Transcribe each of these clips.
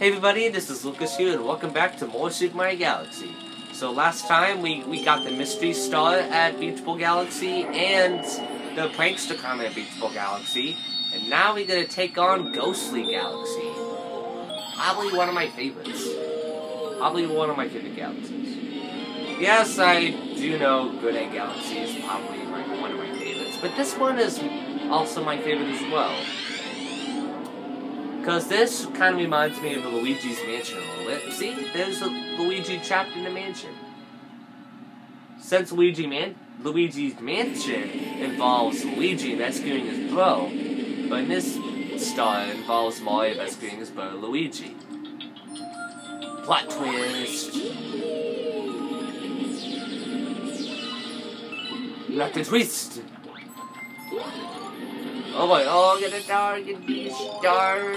Hey everybody, this is Lucas here, and welcome back to more Super Mario Galaxy. So last time, we, we got the Mystery Star at Beach Bowl Galaxy, and the Prankster Comet at Beach Bowl Galaxy, and now we're gonna take on Ghostly Galaxy. Probably one of my favorites. Probably one of my favorite galaxies. Yes, I do know Good Egg Galaxy is probably my, one of my favorites, but this one is also my favorite as well. Because this kind of reminds me of Luigi's Mansion a little bit. See, there's a Luigi trapped in a mansion. Since Luigi Man Luigi's Mansion involves Luigi rescuing his bro, but in this star involves Mario rescuing his bro Luigi. Plot twist! A twist! Oh boy, oh, get a star, get a star.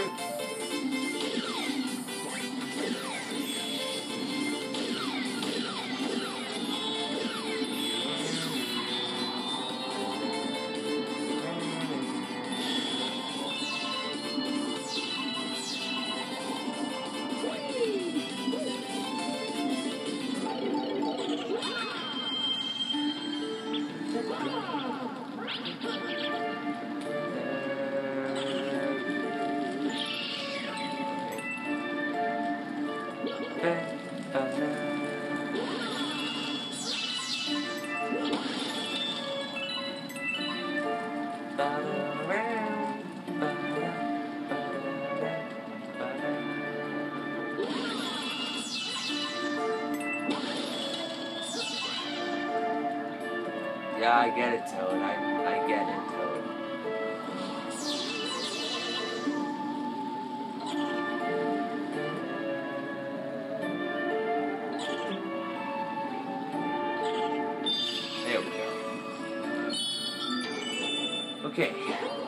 Yeah, I get it, Toad. I, I get it, Toad. There we go. Okay.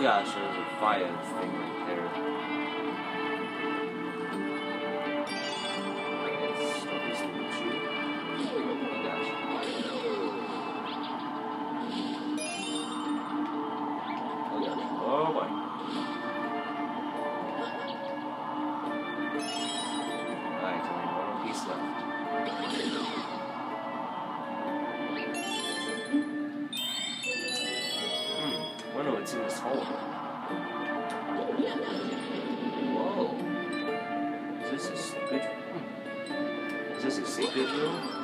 Gosh, there's a fire thing Whoa. Is this a secret? Hmm. Is this a secret room?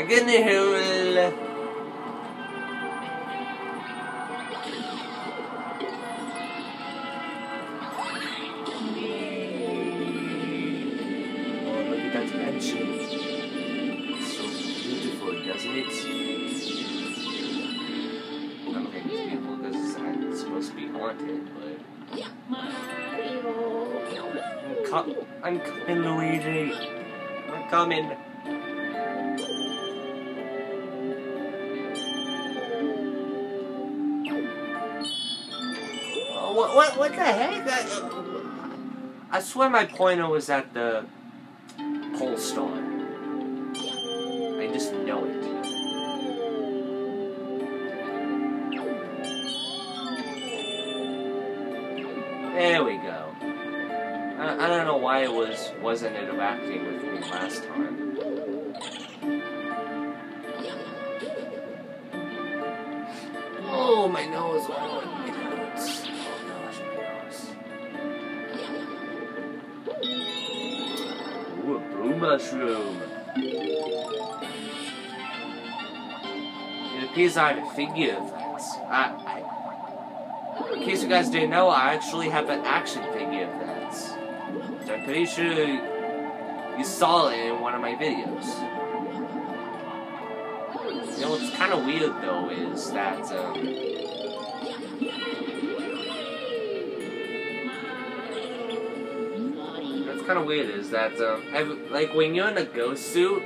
Alright. Dragon Hill. Oh, uh, look at that mansion. It's so beautiful, doesn't it? I don't think it's beautiful because it's supposed to be haunted, but. I'm, co- I'm coming, Luigi. I'm coming. What, what, the heck? I, I swear my pointer was at the Pull Star. I just know it. There we go. I, I don't know why it was wasn't interacting with me last time. Oh, my nose! Mushroom. It appears I have a figure of that. I, I, in case you guys didn't know, I actually have an action figure of that. Which I'm pretty sure you saw it in one of my videos. You know what's kind of weird though is that um, kind of weird is that um, every, like when you're in a ghost suit,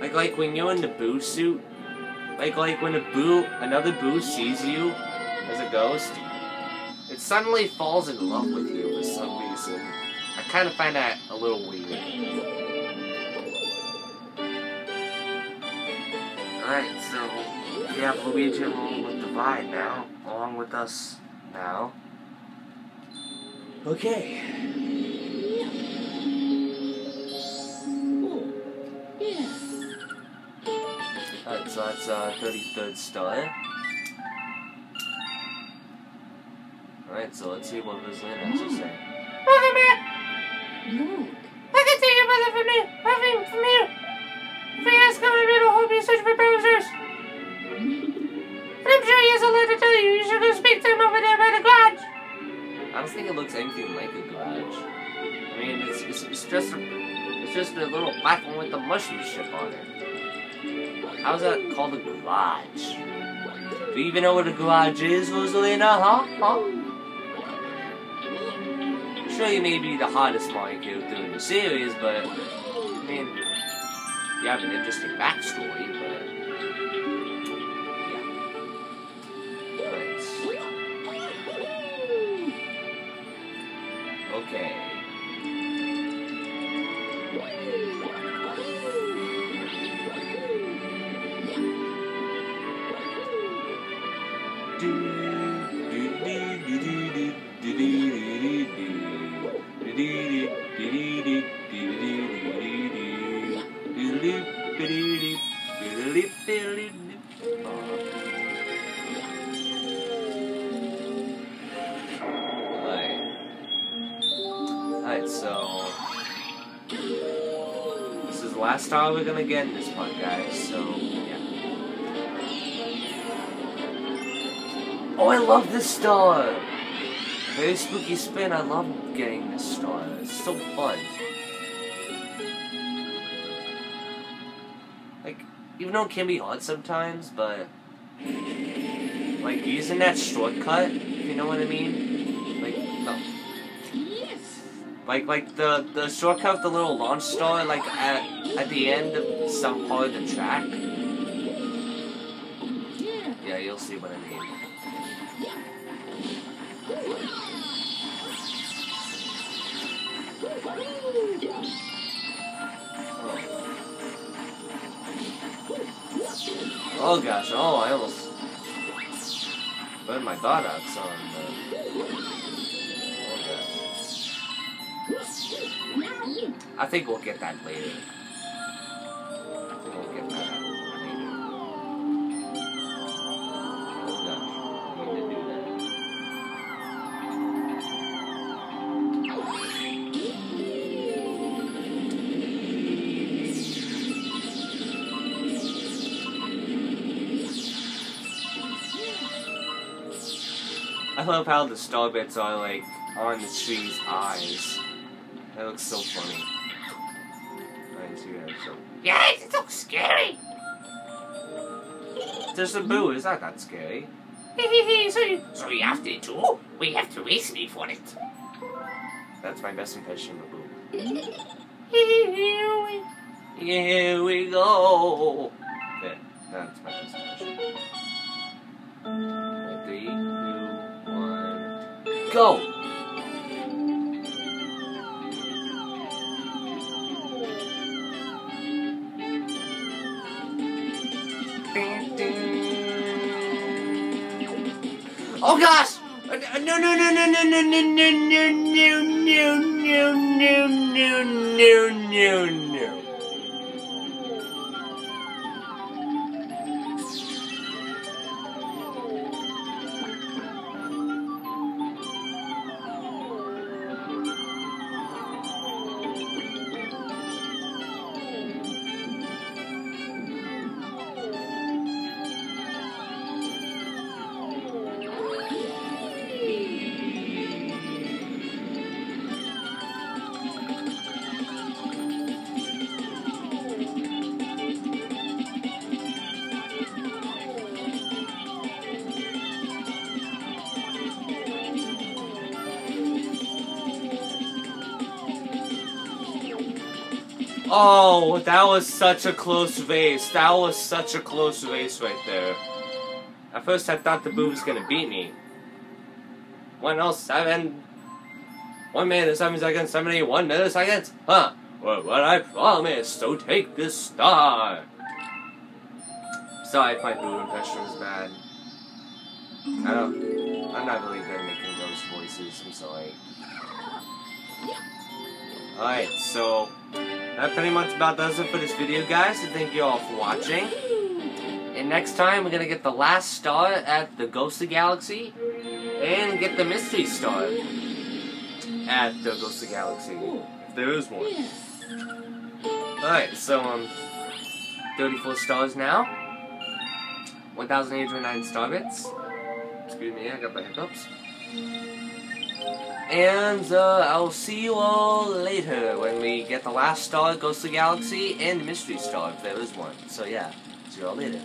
like like when you're in the Boo suit, like like when a Boo another Boo sees you as a ghost, it suddenly falls in love with you for some reason. I kind of find that a little weird. Alright, so we have Luigi along with the Divide now, along with us now. Okay. So that's uh, 33rd star. Alright, so let's see what Rosalina has to say. Look, I can take your mother from me! Moving from here! If he asks me to me search for Bowser's! And I'm sure he has a lot to tell you. You should go speak to him over there by the garage! I don't think it looks anything like a garage. I mean, it's, it's, it's just a, it's just a little platform with a mushroom ship on it. How's that called a garage? Do you even know what a garage is, Rosalina? Huh? Huh? Sure, you may be the hottest Mario character in the series, but I mean, you have an interesting backstory, but yeah. Right. Okay. Right. Alright, so this is the last star we're gonna get in this part, guys, so yeah. Oh, I love this star! Very spooky spin, I love getting this star. It's so fun. Even though it can be hard sometimes, but like using that shortcut, if you know what I mean? Like yes. like like the the shortcut with the little launch star like at at the end of some part of the track. Yeah. Yeah, you'll see what I mean. Oh. Oh gosh, oh I almost burned my buttocks on the Oh gosh. I think we'll get that later. I love how the star bits are like on the tree's eyes. That looks so funny. I didn't see that. So yes, it looks scary. There's a boo. Is that not scary? so, so we have to do. We have to race me for it. That's my best impression of boo. Here oh, we, here we go. There, that's my best go! Oh gosh! Uh, No, no, no, no, no, no, no, no, no, no, no, no, no, no, no, no, Oh, that was such a close race. That was such a close race right there. At first, I thought the boo was gonna beat me. 107. 1 minute, 7 seconds, 71 milliseconds? Huh. Well, what I promised, so take this star. Sorry if my boo impression was bad. I don't. I'm not really good at making those voices, I'm sorry. Alright, so that pretty much about does it for this video, guys. So thank you all for watching. And next time, we're gonna get the last star at the Ghostly Galaxy and get the Mystery Star at the Ghostly Galaxy, if there is one. Alright, so, um, 34 stars now. 1,809 star bits. Excuse me, I got my hiccups. And, uh, I'll see you all later when we get the last star, Ghostly Galaxy, and Mystery Star, if there is one. So, yeah, see you all later.